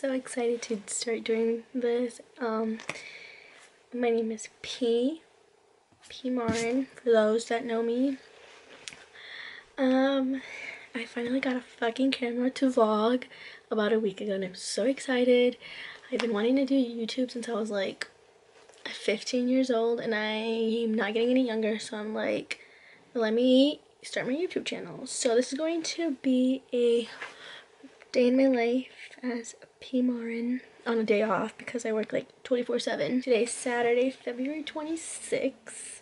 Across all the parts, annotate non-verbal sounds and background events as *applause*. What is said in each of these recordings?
so excited to start doing this. Um, my name is P. P. Marin, for those that know me. Um, I finally got a fucking camera to vlog about a week ago and I'm so excited. I've been wanting to do YouTube since I was like 15 years old and I'm not getting any younger so I'm like let me start my YouTube channel. So this is going to be a day in my life as P. Marin on a day off because I work like 24-7. Today's Saturday, February 26th.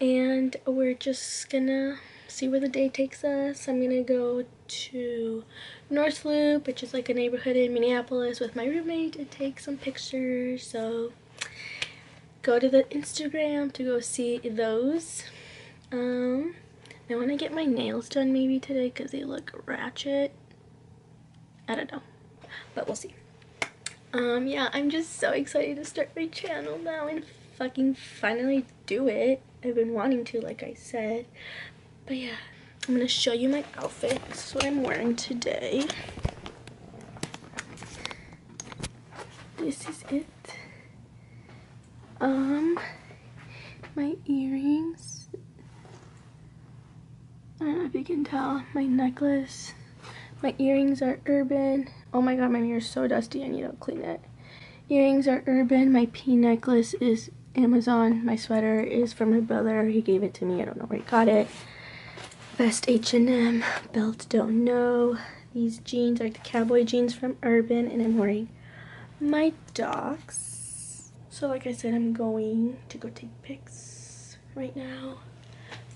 And we're just gonna see where the day takes us. I'm gonna go to North Loop, which is like a neighborhood in Minneapolis with my roommate and take some pictures. So go to the Instagram to go see those. Um, I want to get my nails done maybe today because they look ratchet. I don't know, but we'll see. Um, yeah, I'm just so excited to start my channel now and fucking finally do it. I've been wanting to, like I said. But yeah, I'm gonna show you my outfit. This is what I'm wearing today. This is it. Um, my earrings. I don't know if you can tell. My necklace. My earrings are urban. Oh my god, my mirror is so dusty. I need to clean it. Earrings are urban. My P necklace is Amazon. My sweater is from my brother. He gave it to me. I don't know where he got it. Best H&M. Belt don't know. These jeans are the cowboy jeans from Urban. And I'm wearing my docs. So like I said, I'm going to go take pics right now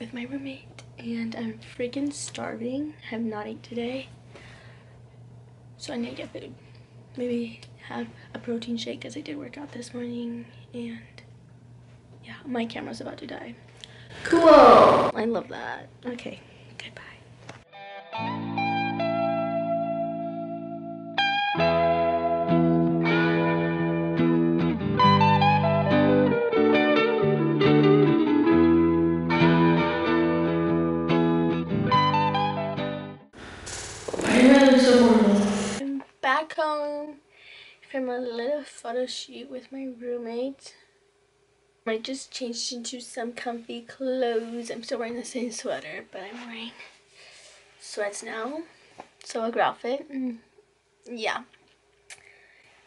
with my roommate. And I'm freaking starving. I have not eaten today. So I need to get food. Maybe have a protein shake because I did work out this morning and yeah, my camera's about to die. Cool! I love that. Okay, from a little photo shoot with my roommate. I just changed into some comfy clothes. I'm still wearing the same sweater, but I'm wearing sweats now. So a outfit. Mm, yeah.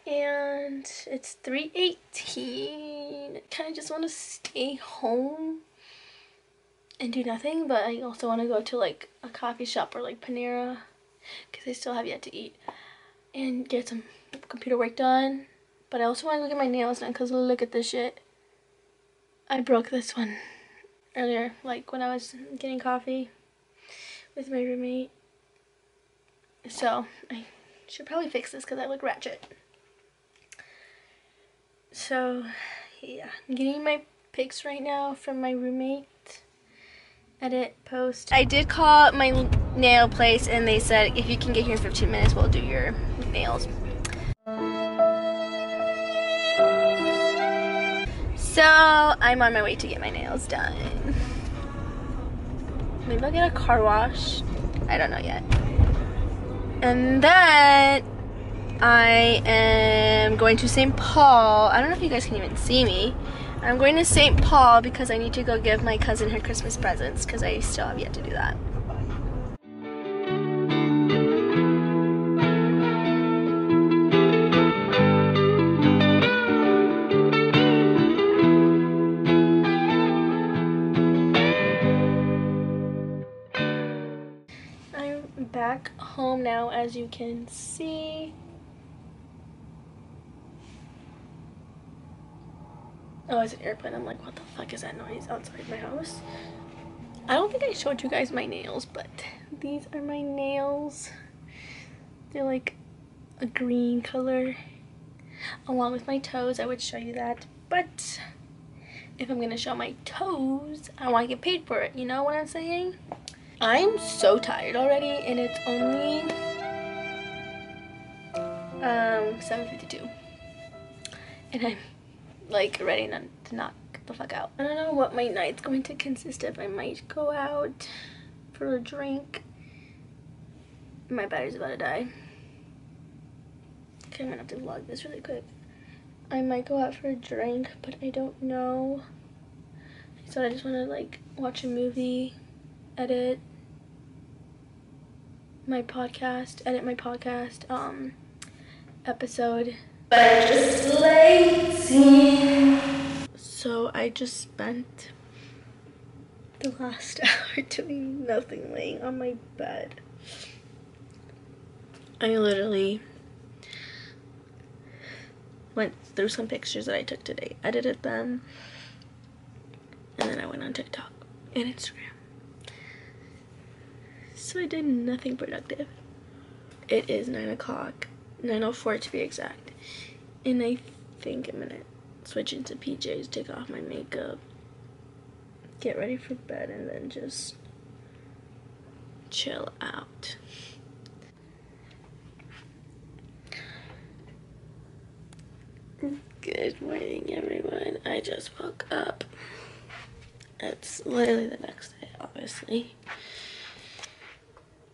And it's 3.18. I kind of just want to stay home and do nothing, but I also want to go to like a coffee shop or like Panera because I still have yet to eat and get some computer work done. But I also want to go get my nails done because look at this shit. I broke this one earlier, like when I was getting coffee with my roommate. So I should probably fix this because I look ratchet. So yeah, I'm getting my pics right now from my roommate. Edit, post. I did call my nail place and they said if you can get here in 15 minutes, we'll do your nails. So I'm on my way to get my nails done. Maybe I'll get a car wash. I don't know yet. And then I am going to St. Paul. I don't know if you guys can even see me. I'm going to St. Paul because I need to go give my cousin her Christmas presents because I still have yet to do that. Back home now as you can see. Oh, it's an airplane. I'm like, what the fuck is that noise outside my house? I don't think I showed you guys my nails, but these are my nails. They're like a green color. Along with my toes, I would show you that. But if I'm gonna show my toes, I want to get paid for it. You know what I'm saying? I'm so tired already, and it's only um 7:52, and I'm like ready not to knock the fuck out. I don't know what my night's going to consist of. I might go out for a drink. My battery's about to die. Okay, I'm gonna have to vlog this really quick. I might go out for a drink, but I don't know. So I just want to like watch a movie, edit my podcast, edit my podcast um episode. But just lazy. So I just spent the last *laughs* hour doing nothing, laying on my bed. I literally went through some pictures that I took today, edited them, and then I went on TikTok and Instagram. So I did nothing productive. It is 9 o'clock, 9.04 to be exact, and I think I'm gonna switch into PJs, take off my makeup, get ready for bed, and then just chill out. Good morning, everyone. I just woke up. It's literally the next day, obviously.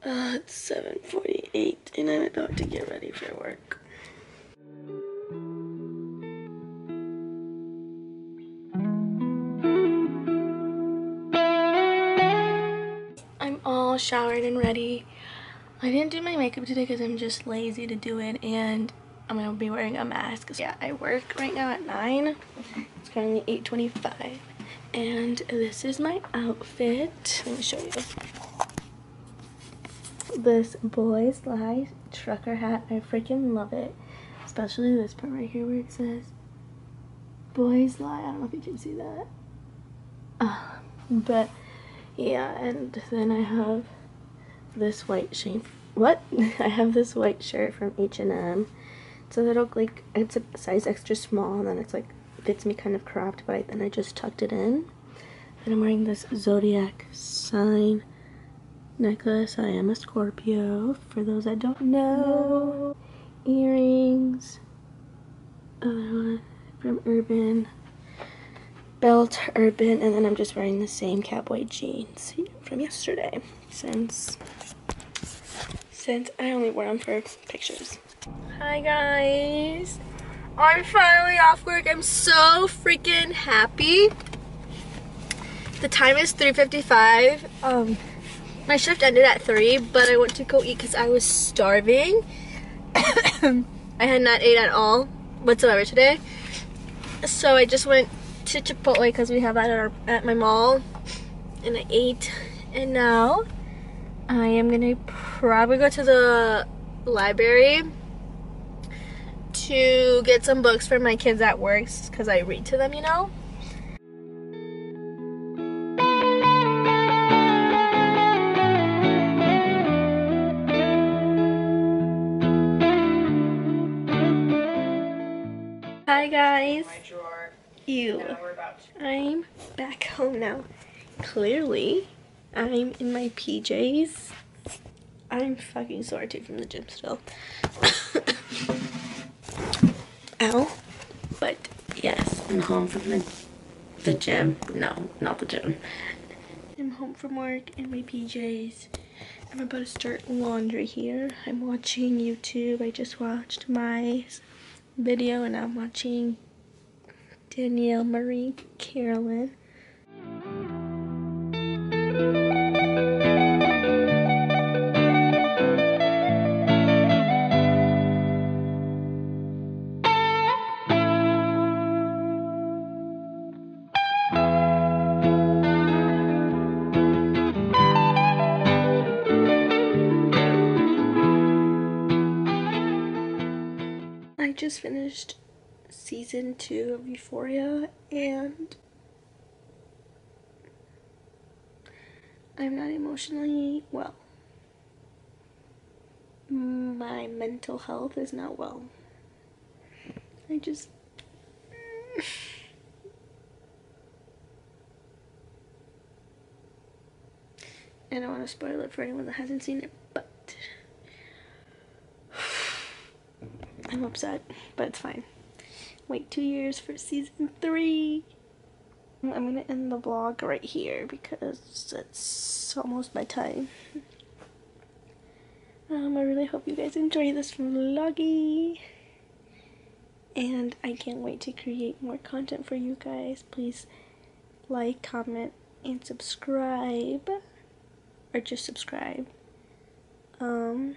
Uh, it's 7.48 and I'm about to get ready for work. I'm all showered and ready. I didn't do my makeup today because I'm just lazy to do it and I'm gonna be wearing a mask. Yeah, I work right now at 9. It's currently 8.25. And this is my outfit. Let me show you. This Boys Lie trucker hat. I freaking love it. Especially this part right here where it says Boys Lie. I don't know if you can see that. Uh, but yeah, and then I have this white shirt. What? *laughs* I have this white shirt from H&M it's a little like it's a size extra small and then it's like fits me kind of cropped but then I just tucked it in and I'm wearing this zodiac sign necklace I am a Scorpio for those that don't know earrings other one from Urban belt Urban and then I'm just wearing the same cowboy jeans from yesterday since since I only wear them for pictures Hi guys. I'm finally off work. I'm so freaking happy. The time is 3.55. Um, my shift ended at 3, but I went to go eat because I was starving. *coughs* I had not ate at all whatsoever today. So I just went to Chipotle because we have that at, our, at my mall. And I ate. And now I am going to probably go to the library to get some books for my kids at work because I read to them, you know. Guys. You. I'm back home now. Clearly, I'm in my PJs. I'm fucking sore too from the gym still. *coughs* Ow. But yes, I'm home from the, the gym. No, not the gym. I'm home from work in my PJs. I'm about to start laundry here. I'm watching YouTube. I just watched my video and I'm watching Danielle Marie Carolyn. Just finished season two of Euphoria and I'm not emotionally well. My mental health is not well. I just. And *sighs* I don't want to spoil it for anyone that hasn't seen it, but. I'm upset, but it's fine. Wait two years for season three. I'm gonna end the vlog right here because it's almost my time. Um, I really hope you guys enjoy this vloggy. and I can't wait to create more content for you guys. Please like, comment, and subscribe, or just subscribe. Um,